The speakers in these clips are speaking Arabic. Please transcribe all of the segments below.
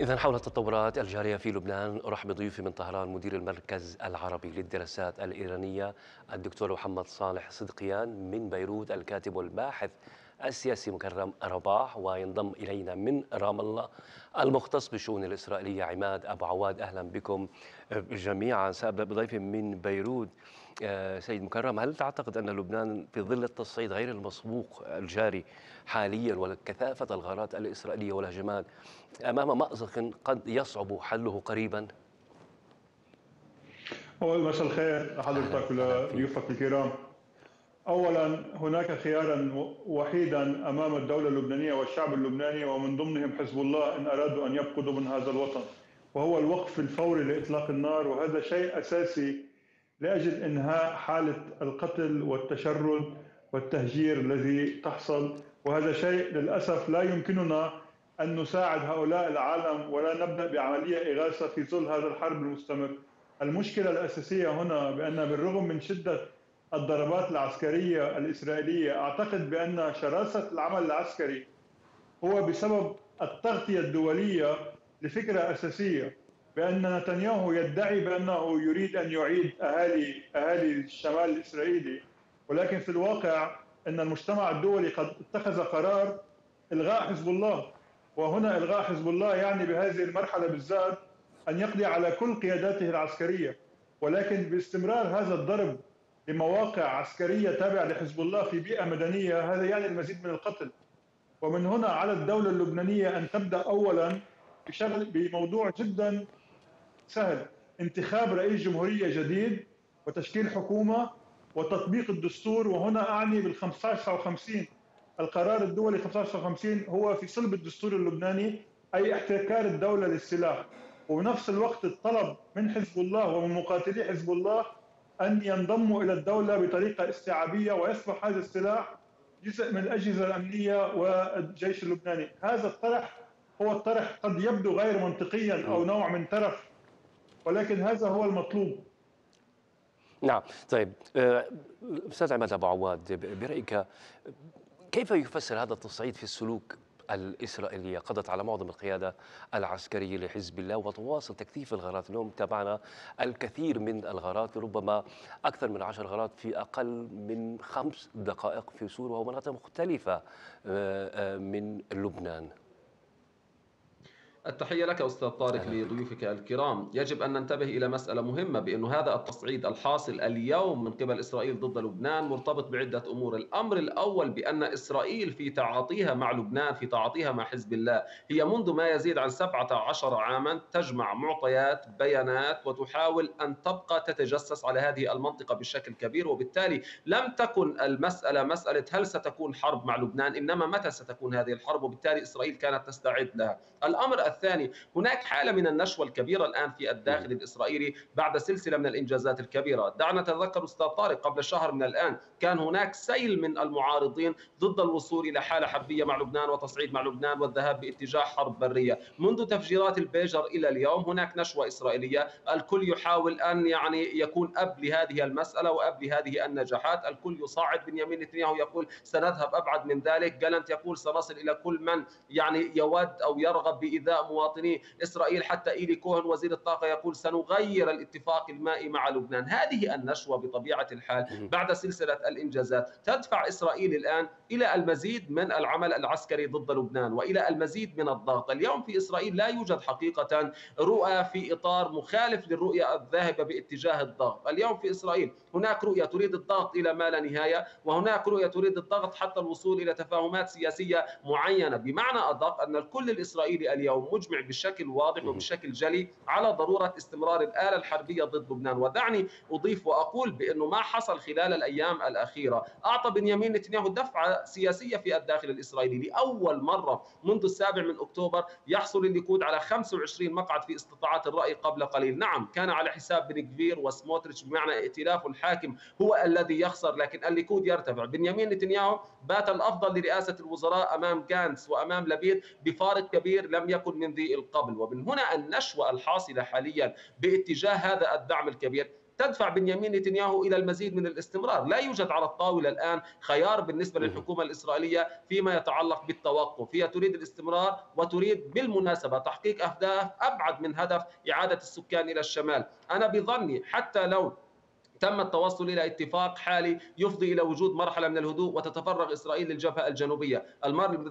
إذا حول التطورات الجارية في لبنان أرحب بضيوفي من طهران مدير المركز العربي للدراسات الإيرانية الدكتور محمد صالح صدقيان من بيروت الكاتب والباحث السياسي مكرم رباح وينضم إلينا من رام الله المختص بالشؤون الإسرائيلية عماد أبو عواد. أهلا بكم جميعا. سأبدأ بضيف من بيروت. سيد مكرم هل تعتقد أن لبنان في ظل التصعيد غير المسبوق الجاري حاليا وكثافة الغارات الإسرائيلية والهجمات أمام مأزق قد يصعب حله قريبا؟ أول مساء الخير لحضرتك ولضيوفك الكرام. اولا هناك خيارا وحيدا أمام الدولة اللبنانية والشعب اللبناني ومن ضمنهم حزب الله إن أرادوا أن يبقوا من هذا الوطن. وهو الوقف الفوري لإطلاق النار وهذا شيء أساسي لاجل إنهاء حالة القتل والتشرد والتهجير الذي تحصل وهذا شيء للأسف لا يمكننا أن نساعد هؤلاء العالم ولا نبدأ بعملية إغاثة في ظل هذا الحرب المستمر. المشكلة الأساسية هنا بأن بالرغم من شدة الضربات العسكرية الإسرائيلية أعتقد بأن شراسة العمل العسكري هو بسبب التغطية الدولية لفكرة أساسية بأن نتنياهو يدعي بأنه يريد أن يعيد اهالي أهالي الشمال الاسرائيلي ولكن في الواقع إن المجتمع الدولي قد اتخذ قرار إلغاء حزب الله. وهنا إلغاء حزب الله يعني بهذه المرحلة بالذات أن يقضي على كل قياداته العسكرية. ولكن باستمرار هذا الضرب لمواقع عسكرية تابعة لحزب الله في بيئة مدنية هذا يعني المزيد من القتل. ومن هنا على الدولة اللبنانية أن تبدأ اولا بشغل بموضوع جدا سهل. انتخاب رئيس جمهورية جديد وتشكيل حكومة وتطبيق الدستور وهنا أعني بال 1559 القرار الدولي 1559 هو في صلب الدستور اللبناني أي احتكار الدولة للسلاح. وبنفس الوقت الطلب من حزب الله ومن مقاتلي حزب الله أن ينضموا إلى الدولة بطريقة استيعابية ويصبح هذا السلاح جزء من الأجهزة الأمنية والجيش اللبناني، هذا الطرح هو الطرح قد يبدو غير منطقيا أو نوع من ترف ولكن هذا هو المطلوب. نعم، طيب آه، أستاذ عماد أبو عواد برأيك كيف يفسر هذا التصعيد في السلوك الإسرائيلية؟ قضت على معظم القيادة العسكرية لحزب الله وتواصل تكثيف الغارات. اليوم تابعنا الكثير من الغارات ربما أكثر من عشر غارات في أقل من خمس دقائق في سوريا ومناطق مختلفة آه، آه، من لبنان. التحية لك أستاذ طارق لضيوفك الكرام. يجب أن ننتبه إلى مسألة مهمة بأن هذا التصعيد الحاصل اليوم من قبل إسرائيل ضد لبنان مرتبط بعدة أمور. الأمر الأول بأن إسرائيل في تعاطيها مع لبنان في تعاطيها مع حزب الله. هي منذ ما يزيد عن 17 عاما تجمع معطيات بيانات وتحاول أن تبقى تتجسس على هذه المنطقة بشكل كبير. وبالتالي لم تكن المسألة مسألة هل ستكون حرب مع لبنان إنما متى ستكون هذه الحرب؟ وبالتالي إسرائيل كانت تستعد لها. الأمر الثاني. هناك حالة من النشوة الكبيرة الآن في الداخل الإسرائيلي بعد سلسلة من الإنجازات الكبيرة. دعنا نتذكر أستاذ طارق قبل شهر من الآن كان هناك سيل من المعارضين ضد الوصول إلى حالة حربية مع لبنان وتصعيد مع لبنان والذهاب باتجاه حرب برية. منذ تفجيرات البيجر إلى اليوم هناك نشوة إسرائيلية. الكل يحاول أن يعني يكون أب لهذه المسألة وأب لهذه النجاحات. الكل يصعد بنيامين نتنياهو يقول سنذهب أبعد من ذلك. جالنت يقول سنصل إلى كل من يعني يود أو يرغب بإيذاء مواطني إسرائيل حتى إيلي كوهن وزير الطاقة يقول سنغير الاتفاق المائي مع لبنان. هذه النشوة بطبيعة الحال بعد سلسلة الإنجازات تدفع إسرائيل الآن إلى المزيد من العمل العسكري ضد لبنان وإلى المزيد من الضغط. اليوم في إسرائيل لا يوجد حقيقة رؤى في إطار مخالف للرؤية الذاهبة باتجاه الضغط. اليوم في إسرائيل هناك رؤية تريد الضغط إلى ما لا نهاية وهناك رؤية تريد الضغط حتى الوصول إلى تفاهمات سياسية معينة. بمعنى أدق أن الكل الإسرائيلي اليوم مجمع بشكل واضح وبشكل جلي على ضرورة استمرار الآلة الحربية ضد لبنان. ودعني أضيف وأقول بأنه ما حصل خلال الأيام الأخيرة. أعطى بنيامين نتنياهو دفعة سياسية في الداخل الإسرائيلي. لأول مرة منذ السابع من أكتوبر يحصل الليكود على 25 مقعد في استطاعات الرأي قبل قليل. نعم كان على حساب بن كفير وسموتريتش بمعنى ائتلاف الحاكم هو الذي يخسر لكن الليكود يرتفع. بنيامين نتنياهو بات الأفضل لرئاسة الوزراء أمام جانس وأمام لبيد بفارق كبير لم يكن من ذي القبل ومن هنا النشوة الحاصلة حاليا باتجاه هذا الدعم الكبير. تدفع بنيامين نتنياهو إلى المزيد من الاستمرار، لا يوجد على الطاولة الآن خيار بالنسبة للحكومة الإسرائيلية فيما يتعلق بالتوقف، هي تريد الاستمرار وتريد بالمناسبة تحقيق أهداف أبعد من هدف إعادة السكان إلى الشمال، أنا بظني حتى لو تم التوصل إلى اتفاق حالي يفضي إلى وجود مرحلة من الهدوء وتتفرغ إسرائيل للجبهة الجنوبية،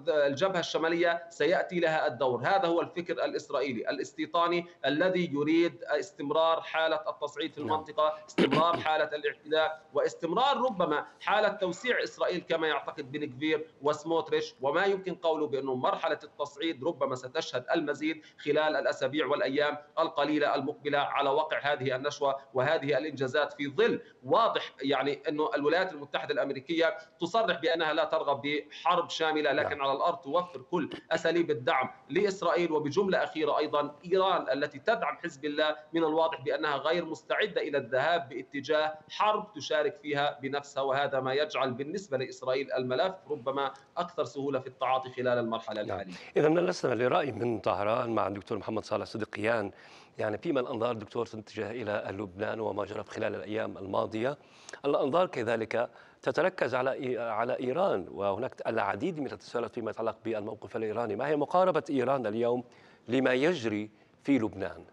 الجبهة الشمالية سيأتي لها الدور، هذا هو الفكر الإسرائيلي الاستيطاني الذي يريد استمرار حالة التصعيد في نعم. المنطقة، استمرار حالة الاعتداء واستمرار ربما حالة توسيع إسرائيل كما يعتقد بن كفير وسموتريش وما يمكن قوله بأنه مرحلة التصعيد ربما ستشهد المزيد خلال الأسابيع والأيام القليلة المقبلة على وقع هذه النشوة وهذه الإنجازات في ظل واضح يعني إنه الولايات المتحدة الأمريكية تصرح بأنها لا ترغب بحرب شاملة لكن نعم. على الأرض توفر كل أساليب الدعم لإسرائيل وبجملة أخيرة أيضا إيران التي تدعم حزب الله من الواضح بأنها غير مستعدة إلى الذهاب باتجاه حرب تشارك فيها بنفسها وهذا ما يجعل بالنسبة لإسرائيل الملف ربما أكثر سهولة في التعاطي خلال المرحلة نعم. الحالية. اذا لسنا لرأي من طهران مع الدكتور محمد صالح صدقيان يعني فيما الأنظار دكتور تتجه إلى لبنان وما جرى خلال الأيام الماضية. الأنظار كذلك تتركز على على إيران وهناك العديد من التساؤلات فيما يتعلق بالموقف الإيراني، ما هي مقاربة إيران اليوم لما يجري في لبنان؟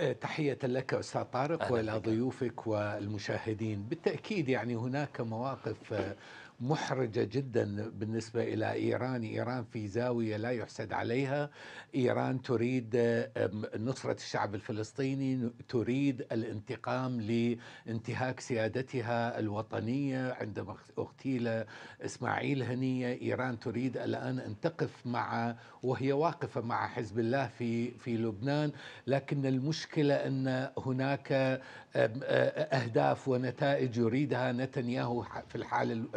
أه، تحية لك أستاذ طارق وإلى ضيوفك والمشاهدين. بالتأكيد يعني هناك مواقف محرجة جدا بالنسبة إلى إيران. إيران في زاوية لا يحسد عليها. إيران تريد نصرة الشعب الفلسطيني تريد الانتقام لانتهاك سيادتها الوطنية عندما اغتيل إسماعيل هنية. إيران تريد الآن أن تقف مع وهي واقفة مع حزب الله في في لبنان. لكن المشكلة أن هناك أهداف ونتائج يريدها نتنياهو في الحال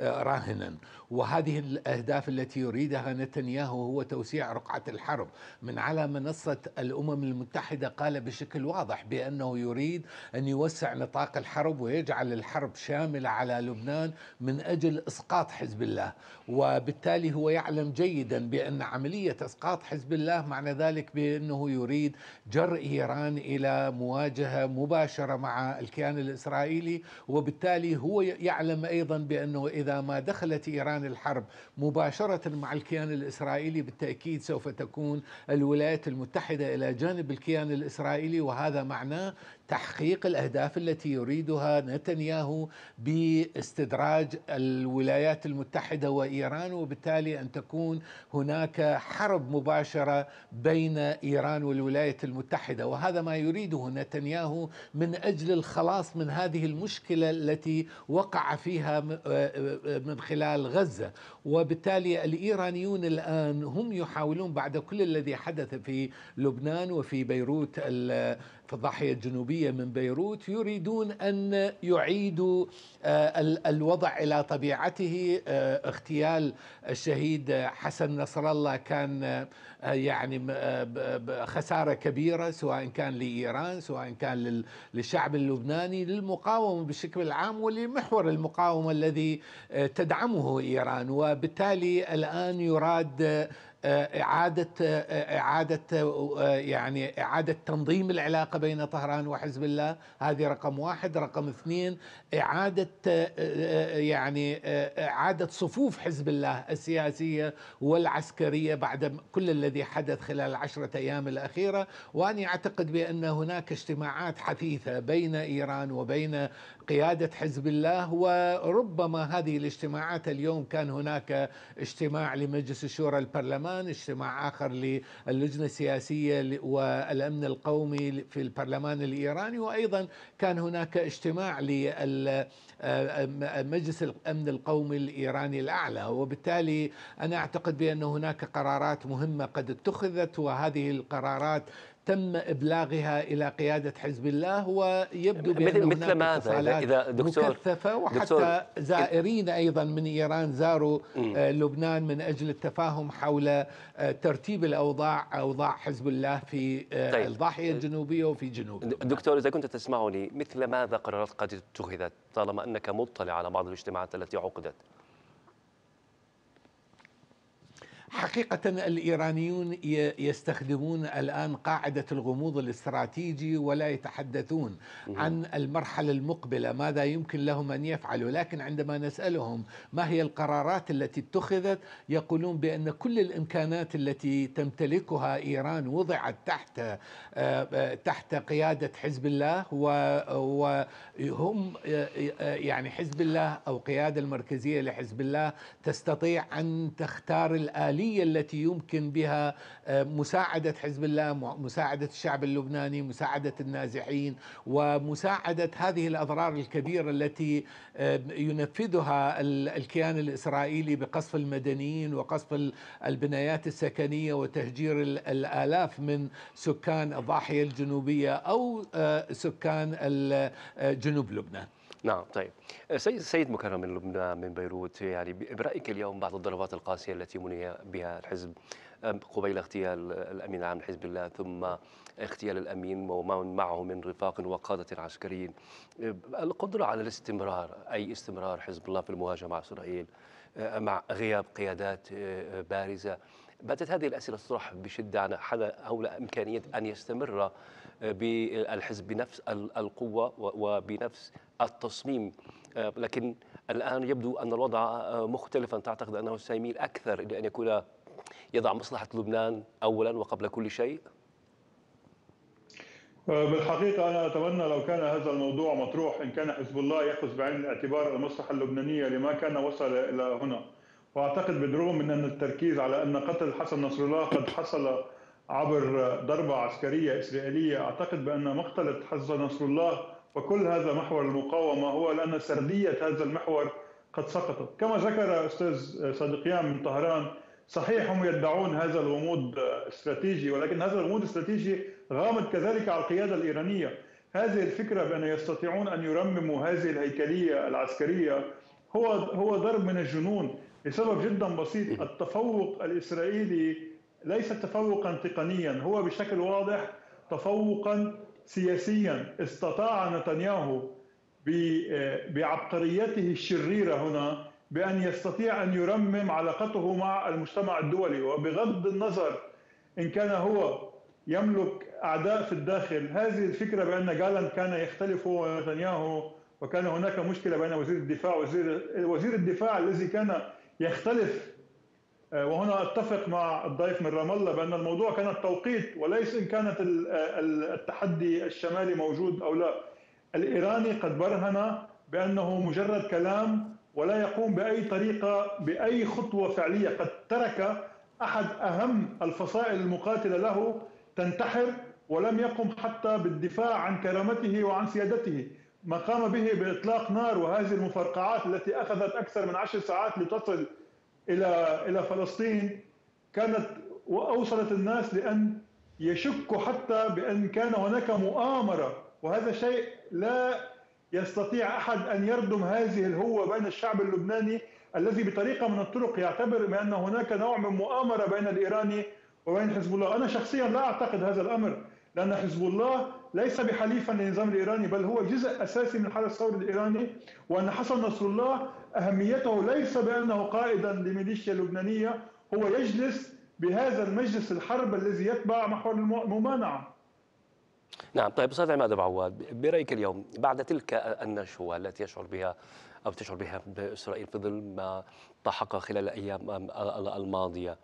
راهنا. وهذه الأهداف التي يريدها نتنياهو هو توسيع رقعة الحرب. من على منصة الأمم المتحدة قال بشكل واضح بأنه يريد أن يوسع نطاق الحرب ويجعل الحرب شاملة على لبنان من أجل إسقاط حزب الله. وبالتالي هو يعلم جيدا بأن عملية إسقاط حزب الله معنى ذلك بأنه يريد جر إيران إلى مواجهة مباشرة مع الكيان الإسرائيلي. وبالتالي هو يعلم أيضا بأنه إذا ما دخلت إيران الحرب مباشرة مع الكيان الإسرائيلي بالتأكيد سوف تكون الولايات المتحدة إلى جانب الكيان الإسرائيلي وهذا معناه تحقيق الأهداف التي يريدها نتنياهو باستدراج الولايات المتحدة وإيران وبالتالي أن تكون هناك حرب مباشرة بين إيران والولايات المتحدة. وهذا ما يريده نتنياهو من أجل الخلاص من هذه المشكلة التي وقع فيها من خلال غزة. وبالتالي الإيرانيون الآن هم يحاولون بعد كل الذي حدث في لبنان وفي بيروت في الضاحية الجنوبية من بيروت يريدون أن يعيدوا آه، الوضع إلى طبيعته. آه، اغتيال الشهيد حسن نصر الله كان آه، يعني خسارة كبيرة سواء كان لإيران سواء كان للشعب اللبناني للمقاومة بشكل عام ولمحور المقاومة الذي تدعمه إيران. وبالتالي الآن يراد إعادة إعادة يعني إعادة تنظيم العلاقة بين طهران وحزب الله. هذه رقم واحد. رقم اثنين إعادة يعني إعادة صفوف حزب الله السياسية والعسكرية بعد كل الذي حدث خلال العشرة أيام الأخيرة. وأنا أعتقد بأن هناك اجتماعات حثيثة بين إيران وبين قيادة حزب الله. وربما هذه الاجتماعات اليوم كان هناك اجتماع لمجلس الشورى البرلمان اجتماع آخر للجنة السياسية والأمن القومي في البرلمان الإيراني. وأيضا كان هناك اجتماع لمجلس الأمن القومي الإيراني الأعلى. وبالتالي أنا أعتقد بأن هناك قرارات مهمة قد اتخذت وهذه القرارات تم إبلاغها إلى قيادة حزب الله ويبدو بان مثل ماذا؟ اذا دكتور مكثفة وحتى دكتور زائرين أيضا من إيران زاروا آه، لبنان من أجل التفاهم حول آه، ترتيب الأوضاع أوضاع حزب الله في آه، طيب. الضاحية الجنوبية وفي جنوب دكتور إذا كنت تسمعني مثل ماذا قرارات قد اتخذت طالما أنك مطلع على بعض الاجتماعات التي عقدت؟ حقيقة الإيرانيون يستخدمون الآن قاعدة الغموض الاستراتيجي ولا يتحدثون عن المرحلة المقبلة ماذا يمكن لهم أن يفعلوا؟ لكن عندما نسألهم ما هي القرارات التي اتخذت يقولون بأن كل الإمكانات التي تمتلكها إيران وضعت تحت آه، آه، تحت قيادة حزب الله وهم آه، يعني حزب الله أو قيادة المركزية لحزب الله تستطيع أن تختار الآلية التي يمكن بها مساعدة حزب الله مساعدة الشعب اللبناني مساعدة النازحين ومساعدة هذه الأضرار الكبيرة التي ينفذها الكيان الإسرائيلي بقصف المدنيين وقصف البنايات السكنية وتهجير الآلاف من سكان الضاحية الجنوبية أو آه، سكان آه، جنوب لبنان. نعم طيب. سيد سيد مكرم من لبنان من بيروت يعني برأيك اليوم بعد الضربات القاسية التي مني بها الحزب قبيل اغتيال الأمين العام لحزب الله ثم اغتيال الأمين ومن معه من رفاق وقادة عسكريين القدرة على الاستمرار أي استمرار حزب الله في المواجهه مع إسرائيل مع غياب قيادات بارزة باتت هذه الأسئلة تطرح بشدة حول إمكانية أن يستمر بالحزب بنفس القوة وبنفس التصميم. لكن الآن يبدو أن الوضع مختلفا. تعتقد أنه سيميل أكثر لأن يكون يضع مصلحة لبنان اولا وقبل كل شيء؟ بالحقيقة أنا أتمنى لو كان هذا الموضوع مطروح إن كان حزب الله يأخذ بعين الاعتبار المصلحة اللبنانية لما كان وصل إلى هنا. وأعتقد بالرغم من أن التركيز على أن قتل حسن نصر الله قد حصل عبر ضربه عسكرية إسرائيلية. أعتقد بأن مقتلة حسن نصر الله وكل هذا محور المقاومة هو لأن سردية هذا المحور قد سقطت. كما ذكر أستاذ صديقيان من طهران صحيح هم يدعون هذا الغموض استراتيجي ولكن هذا الغموض الاستراتيجي غامض كذلك على القيادة الإيرانية. هذه الفكرة بأن يستطيعون أن يرمموا هذه الهيكلية العسكرية هو هو ضرب من الجنون لسبب جدا بسيط. التفوق الإسرائيلي ليس تفوقا تقنيا هو بشكل واضح تفوقا سياسيا. استطاع نتنياهو بعبقريته الشريرة هنا بأن يستطيع أن يرمم علاقته مع المجتمع الدولي وبغض النظر إن كان هو يملك أعداء في الداخل. هذه الفكرة بأن جالنت كان يختلف هو ونتنياهو وكان هناك مشكلة بين وزير الدفاع وزير وزير الدفاع الذي كان يختلف وهنا أتفق مع الضيف من رام الله بأن الموضوع كان التوقيت وليس إن كانت التحدي الشمالي موجود أو لا. الإيراني قد برهن بأنه مجرد كلام ولا يقوم بأي طريقة بأي خطوة فعلية. قد ترك أحد أهم الفصائل المقاتلة له تنتحر ولم يقم حتى بالدفاع عن كرامته وعن سيادته. ما قام به بإطلاق نار وهذه المفرقعات التي أخذت أكثر من عشر ساعات لتصل إلى إلى فلسطين كانت وأوصلت الناس لأن يشكوا حتى بأن كان هناك مؤامرة وهذا شيء لا يستطيع أحد أن يردم هذه الهوة بين الشعب اللبناني الذي بطريقة من الطرق يعتبر بأن هناك نوع من مؤامرة بين الإيراني وبين حزب الله، أنا شخصيا لا أعتقد هذا الأمر لأن حزب الله ليس بحليفا للنظام الإيراني بل هو جزء أساسي من الحرس الثوري الإيراني وأن حسن نصر الله أهميته ليس بأنه قائدا لميليشيا لبنانيه هو يجلس بهذا المجلس الحرب الذي يتبع محور الممانعة. نعم طيب أستاذ عماد أبو عواد برأيك اليوم بعد تلك النشوة التي يشعر بها أو تشعر بها باسرائيل في ظل ما تحقق خلال الأيام الماضية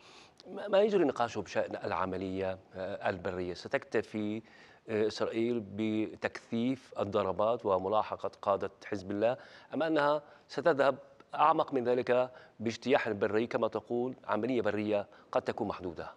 ما يجري نقاشه بشأن العملية البرية؟ ستكتفي إسرائيل بتكثيف الضربات وملاحقة قادة حزب الله أم أنها ستذهب أعمق من ذلك باجتياح بري كما تقول عملية برية قد تكون محدودة؟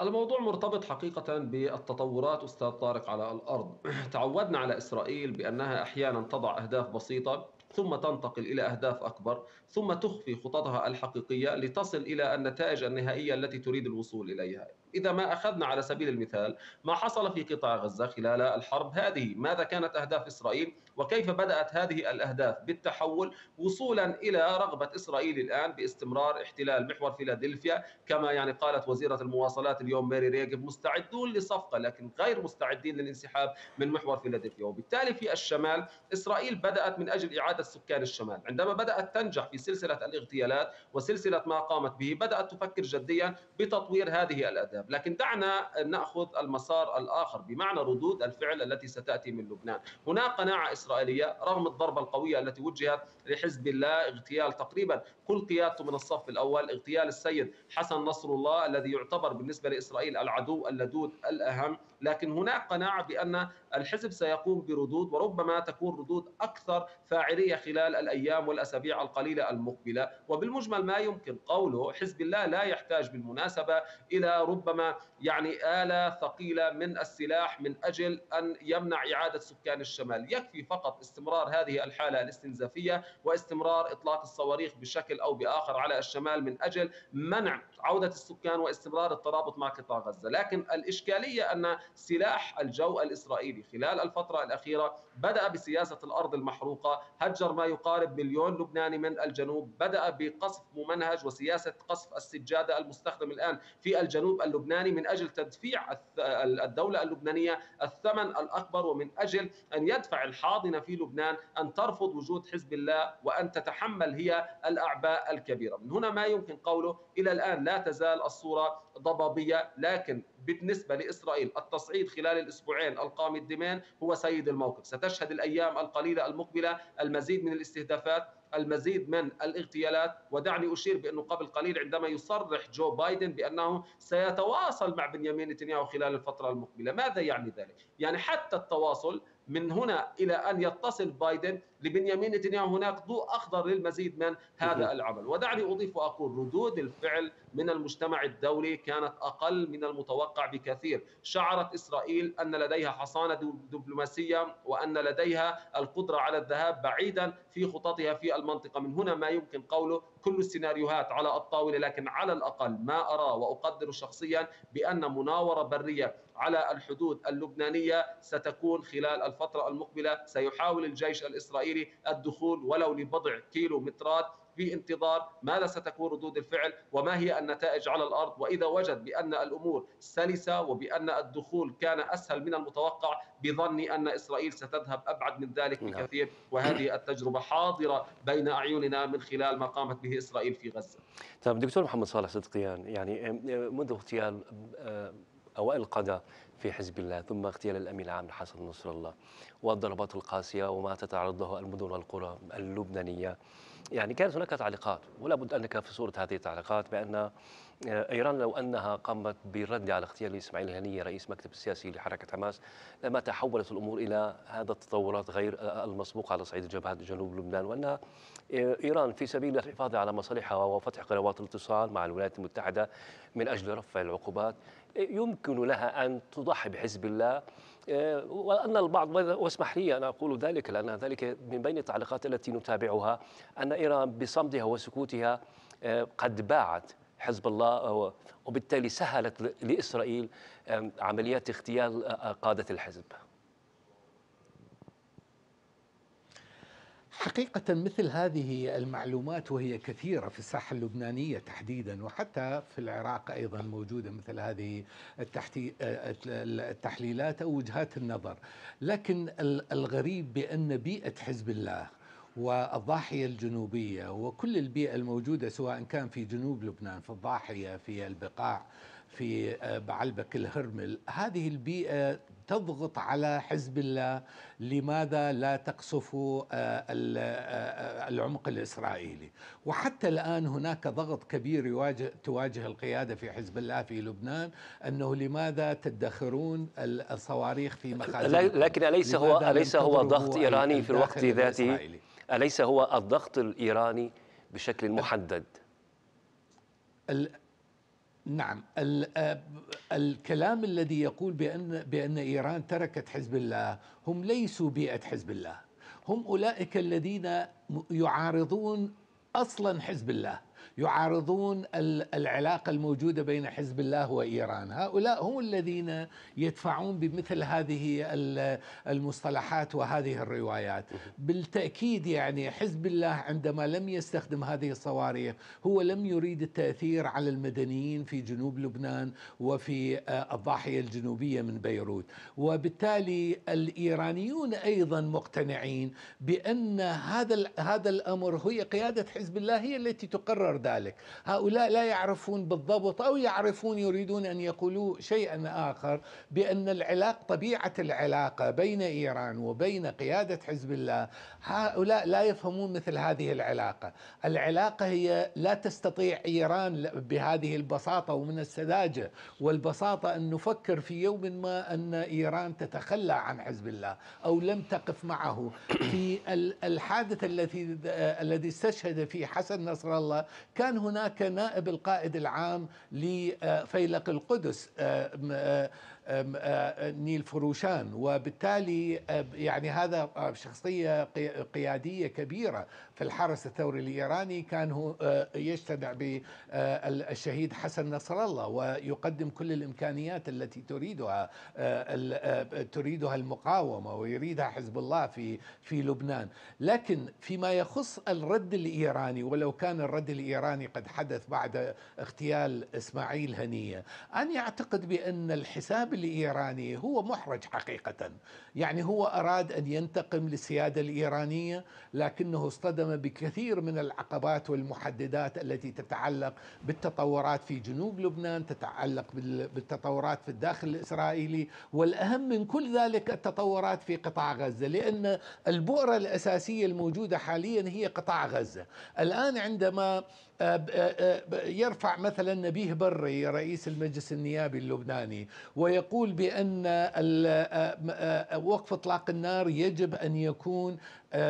الموضوع مرتبط حقيقة بالتطورات أستاذ طارق على الأرض. تعودنا على إسرائيل بأنها أحيانا تضع أهداف بسيطة ثم تنتقل إلى أهداف أكبر ثم تخفي خططها الحقيقية لتصل إلى النتائج النهائية التي تريد الوصول إليها. إذا ما أخذنا على سبيل المثال ما حصل في قطاع غزة خلال الحرب هذه ماذا كانت أهداف إسرائيل؟ وكيف بدأت هذه الأهداف بالتحول وصولا إلى رغبة إسرائيل الآن باستمرار احتلال محور فيلادلفيا؟ كما يعني قالت وزيرة المواصلات اليوم ماري ريغب مستعدون لصفقة لكن غير مستعدين للانسحاب من محور فيلادلفيا. وبالتالي في الشمال إسرائيل بدأت من أجل إعادة سكان الشمال. عندما بدأت تنجح في سلسلة الاغتيالات وسلسلة ما قامت به بدأت تفكر جديا بتطوير هذه الأداب لكن دعنا نأخذ المسار الآخر بمعنى ردود الفعل التي ستأتي من لبنان. هناك قناعة إسرائيلية رغم الضربة القوية التي وجهت لحزب الله اغتيال تقريبا كل قيادته من الصف الأول اغتيال السيد حسن نصر الله الذي يعتبر بالنسبة لإسرائيل العدو اللدود الأهم. لكن هناك قناعة بأن الحزب سيقوم بردود وربما تكون ردود أكثر فاعلية خلال الأيام والأسابيع القليلة المقبلة. وبالمجمل ما يمكن قوله حزب الله لا يحتاج بالمناسبة إلى ربما يعني آلة ثقيلة من السلاح من أجل أن يمنع إعادة سكان الشمال. يكفي فقط استمرار هذه الحالة الاستنزافية واستمرار إطلاق الصواريخ بشكل أو بآخر على الشمال من أجل منع عودة السكان واستمرار الترابط مع قطاع غزة. لكن الإشكالية أن سلاح الجو الإسرائيلي خلال الفترة الأخيرة بدأ بسياسة الأرض المحروقة هجر ما يقارب مليون لبناني من الجنوب بدأ بقصف ممنهج وسياسة قصف السجادة المستخدم الآن في الجنوب اللبناني من أجل تدفيع الدولة اللبنانية الثمن الأكبر ومن أجل أن يدفع الحاضنة في لبنان أن ترفض وجود حزب الله وأن تتحمل هي الأعباء الكبيرة. من هنا ما يمكن قوله إلى الآن لا تزال الصورة ضبابية لكن بالنسبة لإسرائيل التصعيد خلال الأسبوعين القادمين هو سيد الموقف. ستشهد الأيام القليلة المقبلة المزيد من الاستهدافات المزيد من الاغتيالات ودعني أشير بأنه قبل قليل عندما يصرح جو بايدن بأنه سيتواصل مع بنيامين نتنياهو خلال الفترة المقبلة. ماذا يعني ذلك؟ يعني حتى التواصل من هنا إلى أن يتصل بايدن لبنيامين نتنياهو هناك ضوء أخضر للمزيد من هذا العمل. ودعني أضيف وأقول ردود الفعل من المجتمع الدولي كانت أقل من المتوقع بكثير. شعرت إسرائيل أن لديها حصانة دبلوماسية وأن لديها القدرة على الذهاب بعيدا في خططها في المنطقة. من هنا ما يمكن قوله كل السيناريوهات على الطاولة لكن على الأقل ما أرى وأقدر شخصيا بأن مناورة برية على الحدود اللبنانية ستكون خلال الفترة المقبلة. سيحاول الجيش الإسرائيلي الدخول ولو لبضع كيلو مترات في انتظار ماذا ستكون ردود الفعل وما هي النتائج على الأرض وإذا وجد بأن الأمور سلسة وبأن الدخول كان أسهل من المتوقع بظني أن إسرائيل ستذهب أبعد من ذلك نعم. بكثير وهذه التجربة حاضرة بين أعيننا من خلال ما قامت به إسرائيل في غزة. طيب دكتور محمد صالح صدقيان يعني منذ اغتيال أوائل القادة في حزب الله ثم اغتيال الأمين العام حسن نصر الله والضربات القاسية وما تتعرض له المدن والقرى اللبنانية يعني كانت هناك تعليقات ولا بد أنك في صورة هذه التعليقات بأن آه، إيران لو أنها قامت بالرد على اغتيال إسماعيل الهنية رئيس مكتب السياسي لحركة حماس لما تحولت الأمور إلى هذا التطورات غير آه، المسبوقة على صعيد جبهة جنوب لبنان آه، إيران في سبيل الحفاظ على مصالحها وفتح قنوات الاتصال مع الولايات المتحدة من أجل رفع العقوبات. يمكن لها أن تضحي بحزب الله. وأن البعض واسمح لي أن أقول ذلك لأن ذلك من بين التعليقات التي نتابعها أن إيران بصمتها وسكوتها قد باعت حزب الله وبالتالي سهلت لإسرائيل عمليات اغتيال قادة الحزب. حقيقة مثل هذه المعلومات وهي كثيرة في الساحة اللبنانية تحديدا وحتى في العراق أيضا موجودة مثل هذه التحليلات أو وجهات النظر. لكن الغريب بأن بيئة حزب الله والضاحية الجنوبية وكل البيئة الموجودة سواء كان في جنوب لبنان في الضاحية في البقاع في بعلبك الهرمل هذه البيئة تضغط على حزب الله لماذا لا تقصفوا آه، آه، العمق الإسرائيلي؟ وحتى الآن هناك ضغط كبير يواجه تواجه القيادة في حزب الله في لبنان أنه لماذا تدخرون الصواريخ في مخازن لكن أليس هو أليس هو ضغط إيراني في الوقت ذاته؟ أليس هو الضغط الإيراني بشكل محدد؟ نعم. الكلام الذي يقول بأن بأن إيران تركت حزب الله هم ليسوا بيئة حزب الله. هم أولئك الذين يعارضون أصلا حزب الله. يعارضون العلاقة الموجودة بين حزب الله وإيران. هؤلاء هم الذين يدفعون بمثل هذه المصطلحات وهذه الروايات. بالتأكيد يعني حزب الله عندما لم يستخدم هذه الصواريخ هو لم يريد التأثير على المدنيين في جنوب لبنان وفي آه، الضاحية الجنوبية من بيروت. وبالتالي الإيرانيون أيضا مقتنعين بأن هذا هذا الأمر هي قيادة حزب الله هي التي تقرر ذلك. هؤلاء لا يعرفون بالضبط أو يعرفون يريدون أن يقولوا شيئا آخر بأن العلاقة طبيعة العلاقة بين إيران وبين قيادة حزب الله هؤلاء لا يفهمون مثل هذه العلاقة. العلاقة هي لا تستطيع إيران بهذه البساطة ومن السذاجة والبساطة أن نفكر في يوم ما أن إيران تتخلى عن حزب الله أو لم تقف معه. في الحادث الذي الذي استشهد فيه حسن نصر الله كان هناك نائب القائد العام لفيلق القدس نيل فروشان. وبالتالي يعني هذا شخصية قيادية كبيرة في الحرس الثوري الإيراني. كان هو يجتمع بالشهيد حسن نصر الله ويقدم كل الإمكانيات التي تريدها تريدها المقاومة ويريدها حزب الله في في لبنان. لكن فيما يخص الرد الإيراني ولو كان الرد الإيراني قد حدث بعد اغتيال إسماعيل هنية أن يعتقد بأن الحساب الإيراني هو محرج حقيقة. يعني هو أراد أن ينتقم للسيادة الإيرانية لكنه اصطدم بكثير من العقبات والمحددات التي تتعلق بالتطورات في جنوب لبنان تتعلق بالتطورات في الداخل الإسرائيلي والأهم من كل ذلك التطورات في قطاع غزة لأن البؤرة الأساسية الموجودة حاليا هي قطاع غزة. الآن عندما آه، آه، آه، يرفع مثلا نبيه بري رئيس المجلس النيابي اللبناني ويقول بأن وقف اطلاق النار يجب أن يكون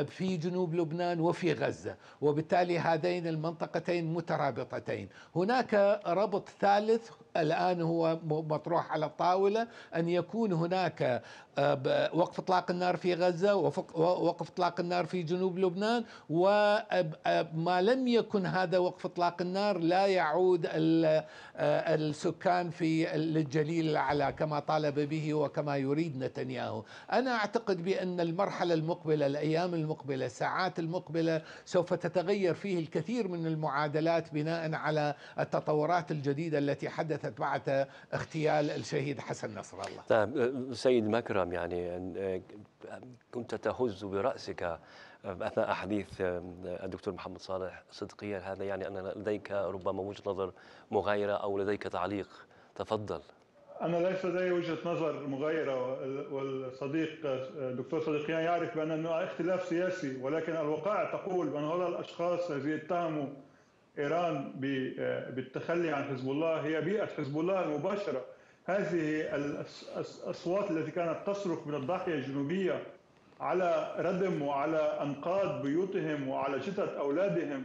في جنوب لبنان وفي غزة وبالتالي هذين المنطقتين مترابطتين. هناك ربط ثالث الآن هو مطروح على الطاولة أن يكون هناك آه، وقف إطلاق النار في غزة ووقف إطلاق النار في جنوب لبنان وما لم يكن هذا وقف إطلاق النار لا يعود آه، السكان في الجليل الأعلى كما طالب به وكما يريد نتنياهو. أنا أعتقد بأن المرحلة المقبلة الأيام المقبلة الساعات المقبلة سوف تتغير فيه الكثير من المعادلات بناء على التطورات الجديدة التي حدثت بعد اغتيال الشهيد حسن نصر الله. طيب سيد مكرم يعني كنت تهز برأسك أثناء حديث الدكتور محمد صالح صدقيا. هذا يعني أن لديك ربما وجهة نظر مغايرة أو لديك تعليق. تفضل. أنا ليس لدي وجهة نظر مغايرة والصديق الدكتور صديقيان يعرف بأن اختلاف سياسي ولكن الوقائع تقول بأن هؤلاء الأشخاص الذين اتهموا إيران بالتخلي عن حزب الله هي بيئة حزب الله المباشرة. هذه الأصوات التي كانت تصرخ من الضاحية الجنوبية على ردم وعلى أنقاض بيوتهم وعلى جثث أولادهم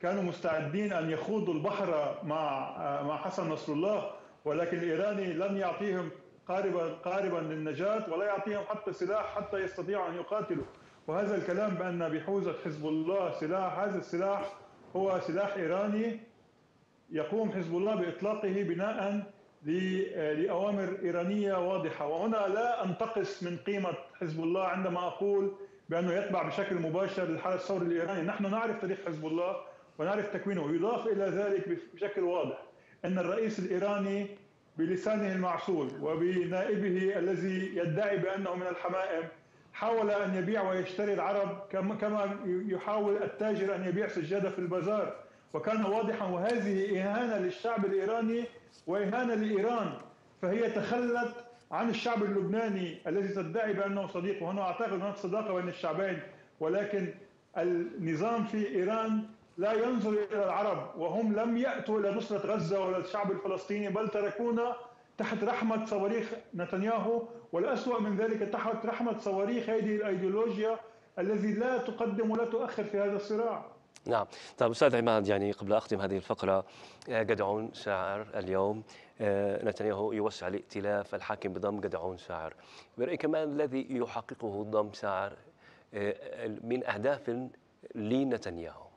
كانوا مستعدين أن يخوضوا البحر مع مع حسن نصر الله. ولكن الإيراني لم يعطيهم قاربا قاربا للنجاة ولا يعطيهم حتى سلاح حتى يستطيعوا أن يقاتلوا. وهذا الكلام بأن بحوزة حزب الله سلاح هذا السلاح هو سلاح إيراني يقوم حزب الله بإطلاقه بناء لأوامر إيرانية واضحة. وهنا لا أنتقص من قيمة حزب الله عندما أقول بأنه يتبع بشكل مباشر للحرس الثوري الإيراني نحن نعرف تاريخ حزب الله ونعرف تكوينه. ويضاف إلى ذلك بشكل واضح. أن الرئيس الإيراني بلسانه المعسول وبنائبه الذي يدعي بأنه من الحمائم حاول أن يبيع ويشتري العرب كما يحاول التاجر أن يبيع سجادة في البازار. وكان واضحا وهذه إهانة للشعب الإيراني وإهانة لإيران. فهي تخلت عن الشعب اللبناني الذي تدعي بأنه صديق وهنا أعتقد هناك صداقة بين الشعبين. ولكن النظام في إيران لا ينظر إلى العرب وهم لم يأتوا إلى نصرة غزة ولا الشعب الفلسطيني بل تركونا تحت رحمة صواريخ نتنياهو والأسوأ من ذلك تحت رحمة صواريخ هذه الأيديولوجيا الذي لا تقدم ولا تؤخر في هذا الصراع. نعم. طيب أستاذ عماد يعني قبل أختم هذه الفقرة جدعون شاعر اليوم آه، نتنياهو يوسع الائتلاف الحاكم بضم جدعون شاعر. برأيك ما الذي يحققه ضم شاعر آه، من أهداف لنتنياهو؟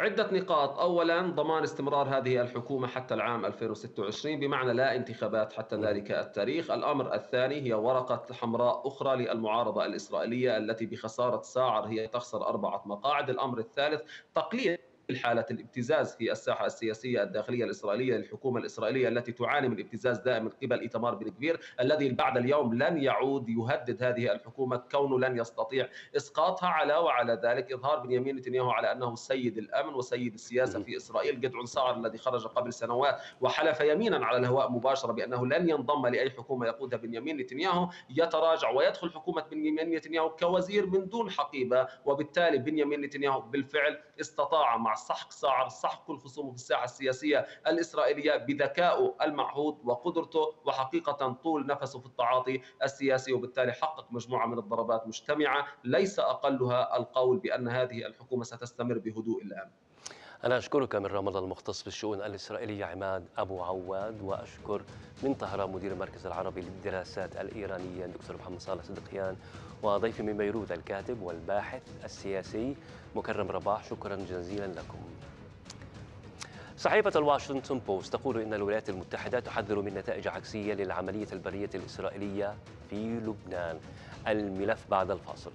عدة نقاط. أولا ضمان استمرار هذه الحكومة حتى العام 2026 بمعنى لا انتخابات حتى ذلك التاريخ. الأمر الثاني هي ورقة حمراء أخرى للمعارضة الإسرائيلية التي بخسارة ساعر هي تخسر أربعة مقاعد. الأمر الثالث تقليل حالة الابتزاز في الساحة السياسية الداخلية الإسرائيلية للحكومة الإسرائيلية التي تعاني من ابتزاز دائم من قبل إيتمار بن كبير الذي بعد اليوم لن يعود يهدد هذه الحكومة كونه لن يستطيع إسقاطها علاوة وعلى ذلك. إظهار بنيامين نتنياهو على أنه سيد الأمن وسيد السياسة في إسرائيل. جدعون سعر الذي خرج قبل سنوات وحلف يمينا على الهواء مباشرة بأنه لن ينضم لأي حكومة يقودها بنيامين نتنياهو. يتراجع ويدخل حكومة بنيامين نتنياهو كوزير من دون حقيبة وبالتالي بنيامين نتنياهو بالفعل استطاع مع سحق سعر سحق الخصوم في الساحة السياسية الإسرائيلية بذكائه المعهود وقدرته وحقيقة طول نفسه في التعاطي السياسي وبالتالي حقق مجموعة من الضربات مجتمعة ليس أقلها القول بأن هذه الحكومة ستستمر بهدوء الآن أنا أشكرك من رمضان المختص بالشؤون الإسرائيلية عماد أبو عواد وأشكر من طهران مدير المركز العربي للدراسات الإيرانية الدكتور محمد صالح صدقيان وضيفي من بيروت الكاتب والباحث السياسي مكرم رباح شكرا جزيلا لكم. صحيفة الواشنطن بوست تقول إن الولايات المتحدة تحذر من نتائج عكسية للعملية البرية الإسرائيلية في لبنان. الملف بعد الفاصل.